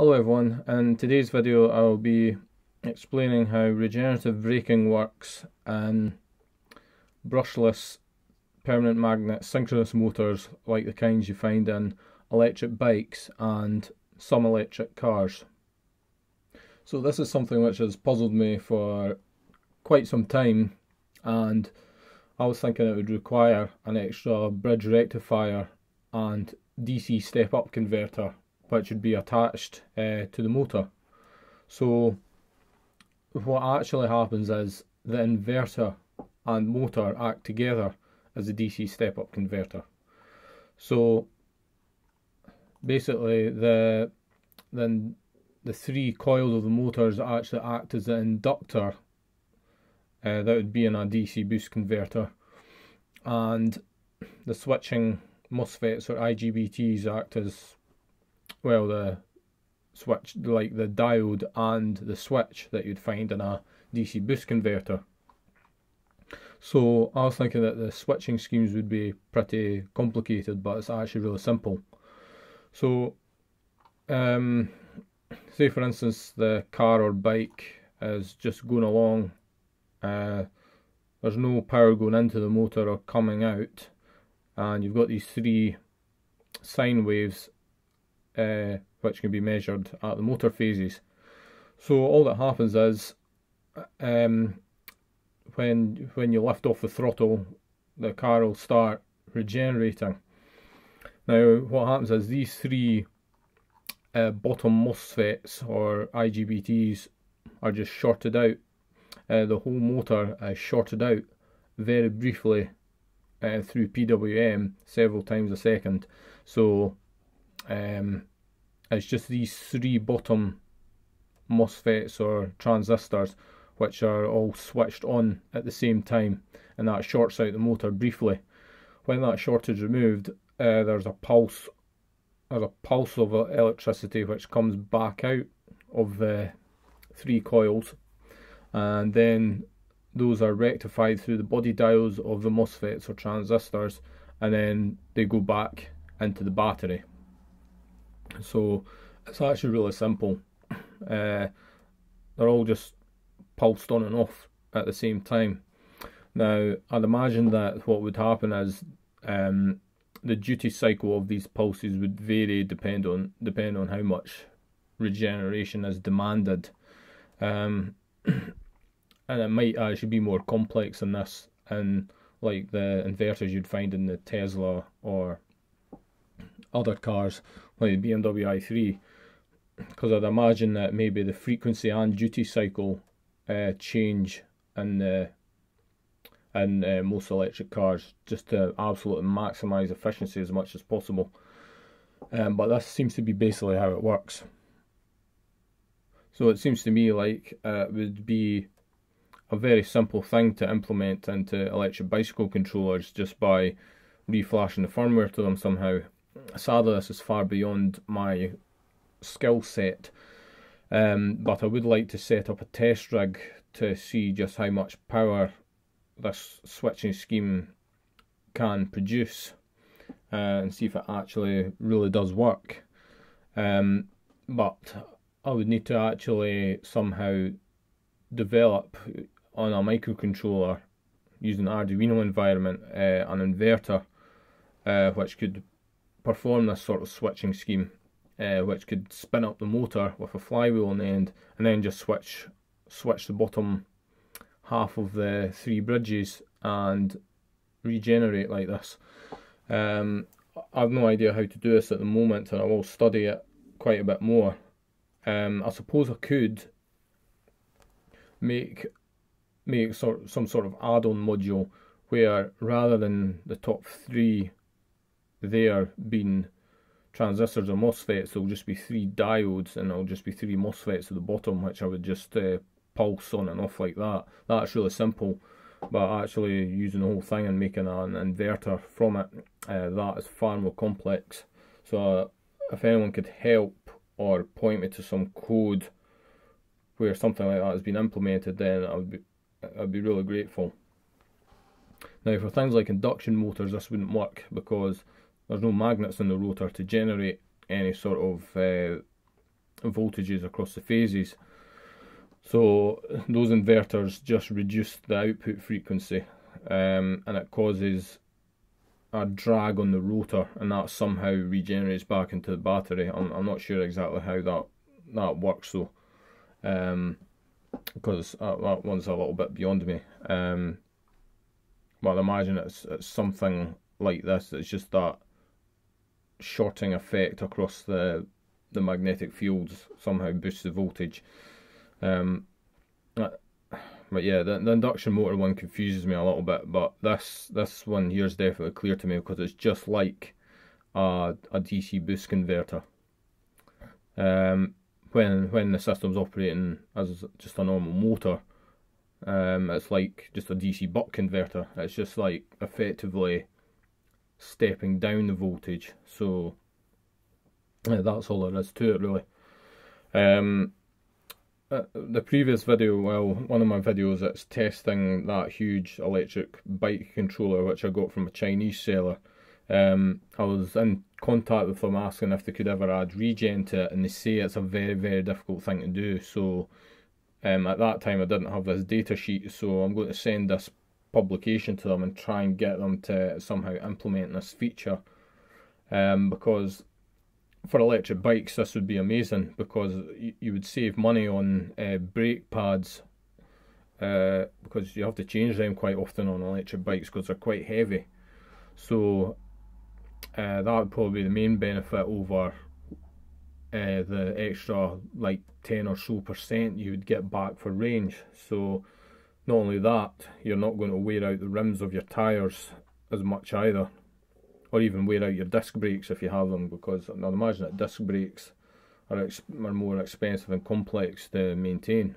Hello everyone, in today's video I'll be explaining how regenerative braking works and brushless permanent magnet synchronous motors like the kinds you find in electric bikes and some electric cars. So this is something which has puzzled me for quite some time and I was thinking it would require an extra bridge rectifier and DC step up converter which would be attached uh, to the motor. So what actually happens is the inverter and motor act together as a DC step up converter. So basically the then the three coils of the motors actually act as an inductor uh, that would be in a DC boost converter and the switching MOSFETs or IGBTs act as well the switch like the diode and the switch that you'd find in a DC boost converter. So I was thinking that the switching schemes would be pretty complicated, but it's actually really simple. So, um, say for instance, the car or bike is just going along. Uh, there's no power going into the motor or coming out, and you've got these three sine waves uh, which can be measured at the motor phases. So all that happens is um, when when you lift off the throttle, the car will start regenerating. Now what happens is these three uh, bottom MOSFETs or IGBTs are just shorted out. Uh, the whole motor is shorted out very briefly uh, through PWM several times a second. So um, it's just these three bottom MOSFETs or transistors which are all switched on at the same time and that shorts out the motor briefly. When that shortage is removed, uh, there's a pulse there's a pulse of electricity which comes back out of the three coils and then those are rectified through the body diodes of the MOSFETs or transistors and then they go back into the battery. So it's actually really simple. Uh, they're all just pulsed on and off at the same time. Now, I'd imagine that what would happen is um, the duty cycle of these pulses would vary depend on depend on how much regeneration is demanded, um, and it might actually be more complex than this, and like the inverters you'd find in the Tesla or other cars like the BMW i3 because I'd imagine that maybe the frequency and duty cycle uh, change in the in uh, most electric cars just to absolutely maximize efficiency as much as possible. Um, but that seems to be basically how it works. So it seems to me like uh, it would be a very simple thing to implement into electric bicycle controllers just by reflashing the firmware to them somehow sadly, this is far beyond my skill set. Um, but I would like to set up a test rig to see just how much power this switching scheme can produce uh, and see if it actually really does work. Um, but I would need to actually somehow develop on a microcontroller using Arduino environment uh, an inverter uh, which could perform this sort of switching scheme, uh, which could spin up the motor with a flywheel on the end, and then just switch switch the bottom half of the three bridges and regenerate like this. Um, I have no idea how to do this at the moment, and I will study it quite a bit more. Um, I suppose I could make make sort some sort of add-on module where rather than the top three there being transistors or MOSFETs, there'll just be three diodes and there'll just be three MOSFETs at the bottom, which I would just uh, pulse on and off like that. That's really simple, but actually using the whole thing and making an inverter from it, uh, that is far more complex. So uh, if anyone could help or point me to some code where something like that has been implemented, then I would be I'd be really grateful. Now for things like induction motors, this wouldn't work because there's no magnets in the rotor to generate any sort of uh, voltages across the phases. So those inverters just reduce the output frequency um, and it causes a drag on the rotor and that somehow regenerates back into the battery. I'm, I'm not sure exactly how that that works though, um, because that, that one's a little bit beyond me. Um, but I imagine it's, it's something like this. It's just that shorting effect across the the magnetic fields somehow boosts the voltage. Um, uh, but yeah, the, the induction motor one confuses me a little bit, but this this one here is definitely clear to me because it's just like a, a DC boost converter. Um, when when the system's operating as just a normal motor, um, it's like just a DC buck converter. It's just like effectively stepping down the voltage. So yeah, that's all there is to it really. Um, uh, the previous video, well, one of my videos, it's testing that huge electric bike controller which I got from a Chinese seller. Um, I was in contact with them asking if they could ever add regen to it, and they say it's a very, very difficult thing to do. So um, at that time, I didn't have this data sheet, so I'm going to send this publication to them and try and get them to somehow implement this feature. Um, because for electric bikes, this would be amazing because you, would save money on uh, brake pads uh, because you have to change them quite often on electric bikes because they're quite heavy. So uh, that would probably be the main benefit over uh, the extra like 10 or so percent you would get back for range. So not only that, you're not going to wear out the rims of your tyres as much either or even wear out your disc brakes if you have them because I'd imagine that disc brakes are, are more expensive and complex to maintain.